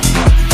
Bye.